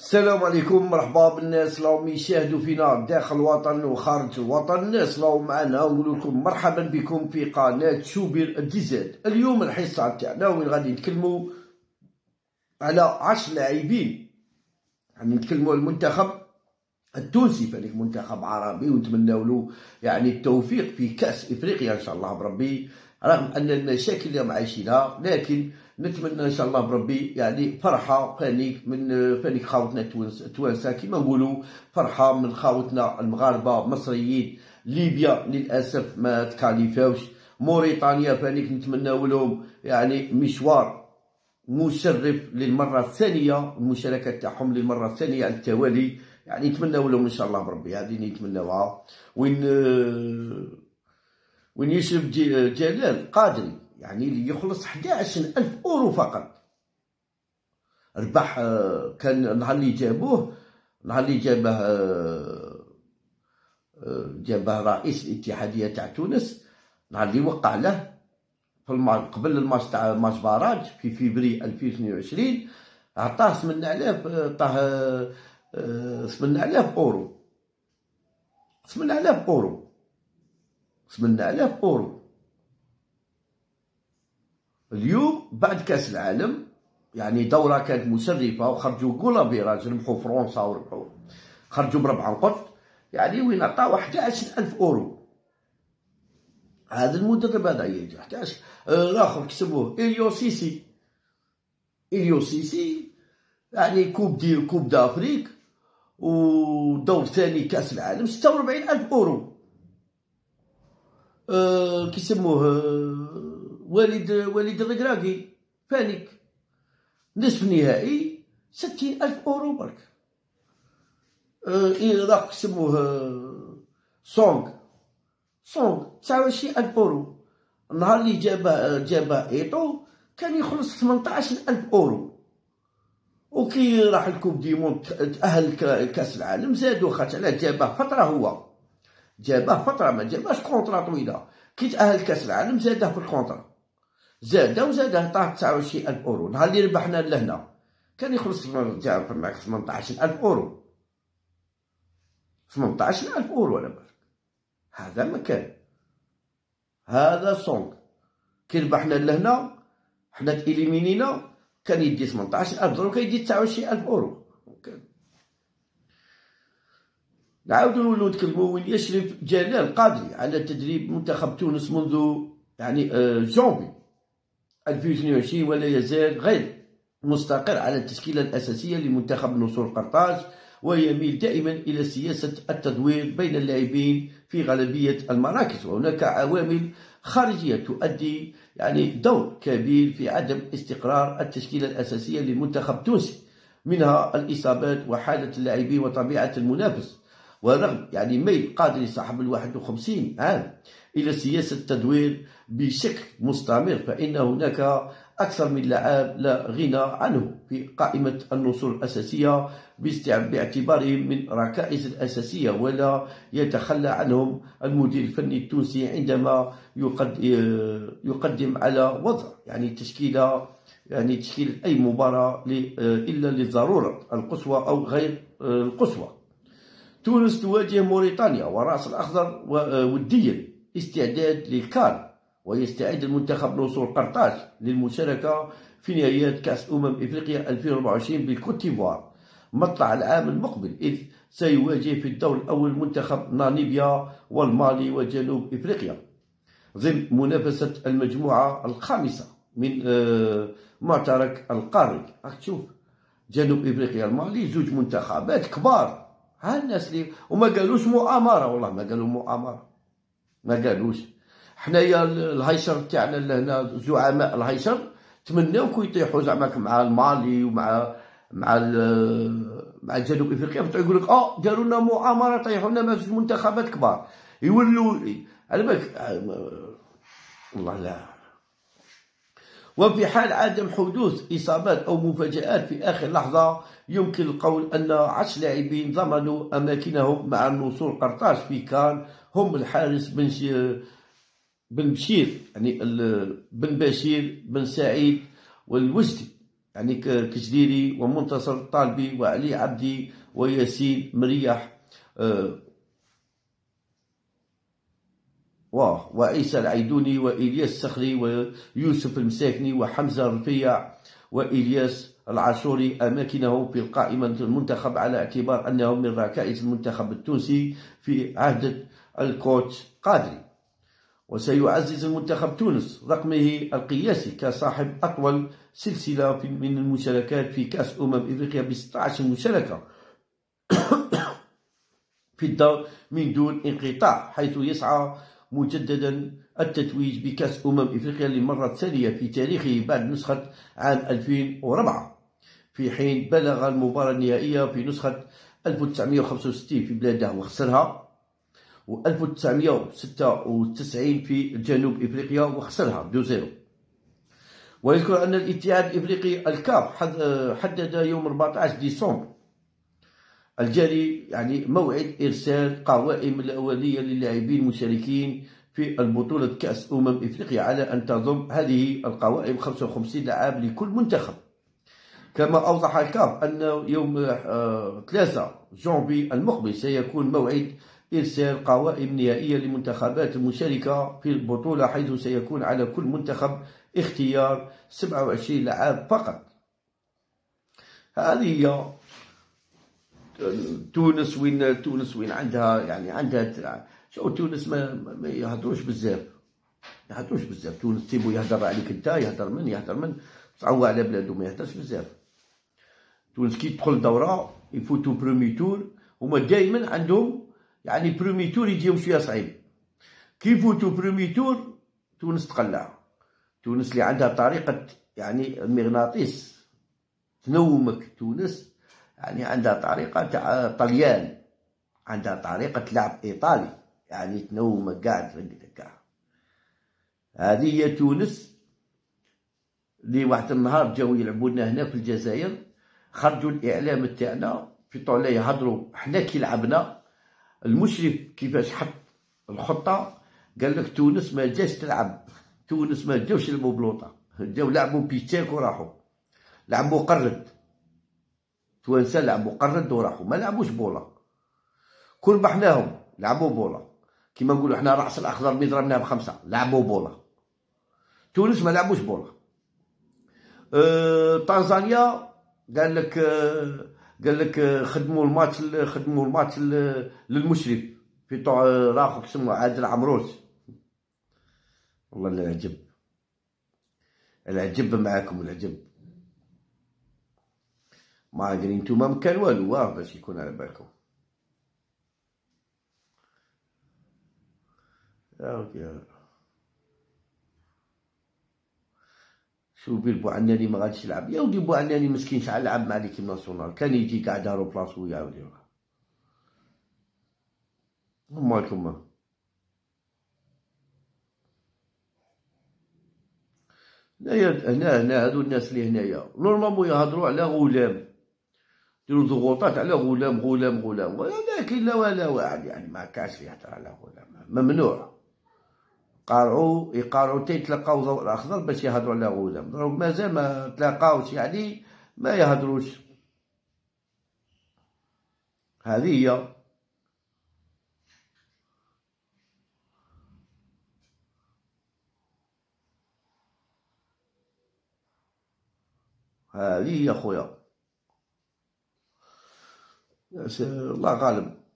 السلام عليكم مرحبا بالناس راهم يشاهدوا فينا داخل الوطن وخارج الوطن الناس راهم معنا ونقول لكم مرحبا بكم في قناة شوبير الديزاد اليوم الحصة تاعنا وين غادي نتكلموا على عشر لاعبين. يعني نتكلموا على المنتخب التونسي فريق منتخب عربي ونتمنوا له يعني التوفيق في كأس إفريقيا إن شاء الله بربي رغم أن المشاكل اللي عايشينها لكن نتمنى إن شاء الله بربي يعني فرحة فانيك من فانيك خاوتنا التوانسه كما نقولوا فرحة من خاوتنا المغاربة مصريين ليبيا للأسف ما تكاليفاوش موريتانيا فانيك نتمنى لهم يعني مشوار مشرف للمرة الثانية المشاركة تاعهم للمرة الثانية على التوالي. يعني نتمنى لهم إن شاء الله بربي هذه نتمناوها. وين وين يشرف جلال قادري. يعني اللي يخلص 11000 أورو فقط. ربح كان نهار اللي جابوه نهار اللي جابه جابه رئيس الاتحادية تاع تونس نهار اللي وقع له في المار قبل الماتش تاع match barrage في فيفري 2022 عطاه 8000 عطاه 8000 أورو. 8000 أورو. 8000 أورو. اليوم بعد كأس العالم يعني دورة كانت مشرفة وخرجوا goal average ربحوا فرنسا وربحوا خرجوا بربع نقط يعني وين عطاو 11000 أورو. هذا المدرب هذا يجي 11 الآخر كسبوه أليو سيسي. أليو سيسي يعني coupe de coupe d'Afrique ودور ثاني كأس العالم 46000 أورو. أه كيسموه وليد وليد الركراكي فانيك. نصف نهائي ستين ألف أورو برك. العراق أه سموه سونغ. سونغ تسعة وعشرين ألف أورو. النهار اللي جابه جابه إيطو كان يخلص ثمنطاش ألف أورو. وكي راح ال coupe du monde تأهل كأس العالم زادو خاطر علاه جابه فترة هو. جابه فترة ما جابهش contrat طويلة. كي تأهل كأس العالم زاده في ال contrat زاد وزاد عطاه 29000 أورو. نهار اللي ربحنا لهنا. كان يخلص جاب معك 18000 أورو. 18000 أورو على بالك. هذا ما كان هذا سونغ كي ربحنا لهنا حنا تإليمينينا كان يدي 18000 دروك يدي 29000 أورو. نعاودو نولو نتكلمو وين يشرف جلال قادري على تدريب منتخب تونس منذ يعني جانفي. 2022 ولا يزال غير مستقر على التشكيلة الأساسية لمنتخب نصور قرطاج ويميل دائما إلى سياسة التدوير بين اللاعبين في غالبية المراكز. وهناك عوامل خارجية تؤدي يعني دور كبير في عدم استقرار التشكيلة الأساسية للمنتخب التونسي منها الإصابات وحالة اللاعبين وطبيعة المنافس. ورغم يعني ميل قادر صاحب الواحد وخمسين عام إلى سياسة التدوير بشكل مستمر فإن هناك أكثر من لاعب لا غنى عنه في قائمة النصور الأساسية باعتبارهم من ركائز الأساسية ولا يتخلى عنهم المدير الفني التونسي عندما يقدم على وضع يعني تشكيلة يعني تشكيل أي مباراة إلا للضرورة القصوى أو غير القصوى. تونس تواجه موريتانيا والرأس الأخضر وديا استعداد للكان. ويستعد المنتخب نصور قرطاج للمشاركة في نهائيات كأس أمم إفريقيا 2024 بالكوت ديفوار. مطلع العام المقبل إذ سيواجه في الدور الأول منتخب ناميبيا والمالي وجنوب إفريقيا. ضمن منافسة المجموعة الخامسة من معترك القاري. راك تشوف جنوب إفريقيا المالي زوج منتخبات كبار. ها الناس اللي وما قالوش مؤامرة والله ما قالوا مؤامرة. ما قالوش. حنايا الهيشر تاعنا لهنا زعماء الهيشر تمناو يطيحوا زعما مع المالي ومع مع مع جنوب إفريقيا يقول لك آه داروا لنا مؤامرة طيحوا لنا منتخبات كبار. يولوا على بالك والله لا. وفي حال عدم حدوث إصابات أو مفاجآت في آخر لحظة يمكن القول أن عشر لاعبين ضمنوا أماكنهم مع النصور قرطاج في كان هم الحارس بن بن بشير يعني بن بشير بن سعيد والوجدي يعني كجديري ومنتصر طالبي وعلي عبدي وياسين مريح آه، واه وعيسى العيدوني وإلياس السخري ويوسف المساكني وحمزة الرفيع وإلياس العاشوري أماكنهم في القائمة المنتخب على اعتبار أنهم من ركائز المنتخب التونسي في عهد الكوتش قادري. وسيعزز المنتخب تونس رقمه القياسي كصاحب أطول سلسلة من المشاركات في كأس أمم إفريقيا ب 16 مشاركة في الدور من دون انقطاع حيث يسعى مجددا التتويج بكأس أمم إفريقيا للمرة الثانية في تاريخه بعد نسخة عام 2004 في حين بلغ المباراة النهائية في نسخة 1965 في بلاده وخسرها. و 1996 في جنوب إفريقيا وخسرها 2-0 ويذكر أن الاتحاد الإفريقي الكاب حدد يوم 14 ديسمبر. الجاري يعني موعد إرسال قوائم الأولية للاعبين المشاركين في البطولة كأس أمم إفريقيا على أن تضم هذه القوائم 55 لاعب لكل منتخب. كما أوضح الكاف أن يوم 3 آه، جانفي المقبل سيكون موعد إرسال قوائم نهائية للمنتخبات المشاركة في البطولة حيث سيكون على كل منتخب اختيار 27 لاعب فقط. هذه هي تونس وين تونس وين عندها يعني عندها شو تونس ما, ما يهضروش بزاف. يهضروش بزاف. تونس تيبو يهضر عليك انت يهضر من يهضر من. هو على بلادو ما يهضرش بزاف. تونس كي تدخل دورة يفوتو premier tour هما دايما عندهم يعني premier tour يجيهم شوية صعيب. كي يفوتو premier tour تونس تقلع. تونس اللي عندها طريقة يعني المغناطيس. تنومك تونس. يعني عندها طريقة تاع طليان. عندها طريقة لعب إيطالي. يعني تنومك قاعد ترقدك كاع هذه هي تونس. اللي واحد النهار جاو يلعبونا هنا في الجزائر. خرجوا الإعلام تاعنا. في طولة يهضروا. حنا كي لعبنا. المشرف كيفاش حط الخطة؟ قال لك تونس ما جاش تلعب. تونس ما جاوش يلعبوا بلوطة جاو لعبوا بيتشاك وراحوا. لعبوا قرد. توانسة لعبوا قرد وراحوا. ما لعبوش بولا. كل ربحناهم لعبوا بولا. كيما نقولوا حنا راس الأخضر مي ضربناه بخمسة. لعبوا بولا. تونس ما لعبوش بولا. أه طنزانيا قال لك أه قال لك خدموا الماتش خدموا الماتش للمشرف في طوع راخو اسمه عادل عمروس. والله العجب. العجب معاكم العجب. ما أدري نتوما مكان والو واه باش يكون على بالكم. يا شو بدر بوعناني ما غاديش يلعب. يا ودي بوعناني مسكين شحال لعب مع l'équipe nationale؟ كان يجي قاعد دارو بلاصو يا ودي مالكم هنايا هنا هنا هادو الناس اللي هنايا. normalement يهضروا على غلام يديروا ضغوطات على غلام غلام غلام ولكن لا ولا واحد يعني ما كاش يهضر على غلام ممنوع. قارعوا يقارعوا تيتلقاو ضوء الأخضر باش يهضروا على غلام دروك مازال ما تلاقاوش يعني ما يهضروش. هذه هي. هذه هي خويا. الله غالب.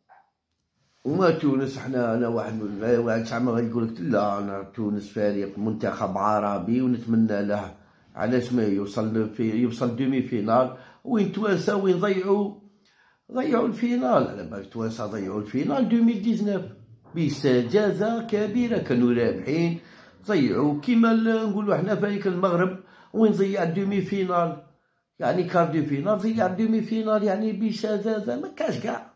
وما تونس حنا أنا واحد واحد شعب غادي يقول لك لا أنا تونس فريق منتخب عربي ونتمنى له علاش ما يوصل في يوصل demi-finale وين توانسة؟ وين ضيعوا؟ ضيعوا ال finale. على بالك توانسة ضيعوا ال finale 2019 بسذاجة كبيرة كانوا رابحين. ضيعوا كيما نقولوا حنا فريق المغرب. وين ضيع demi-finale يعني quart de finale ضيع demi-finale يعني بسذاجة ما كاش كاع.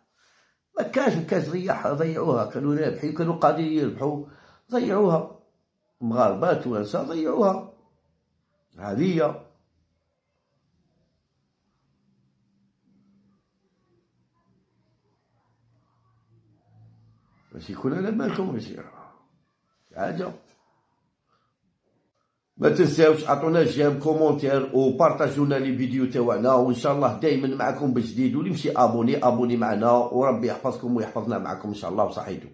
ما كاش كاش ضيعها ضيعوها. كانوا رابحين كانوا قادرين يربحوا. ضيعوها. مغاربة توانسة ضيعوها. هذه. باش يكون على بالكم ماشي حاجة. ما تنساوش عطونا j'aime commentaire وبارطاجونا les vidéos تاعنا وان شاء الله دائما معكم بجديد واللي ماشي abonné abonné معنا وربي يحفظكم ويحفظنا معكم ان شاء الله وصحيتو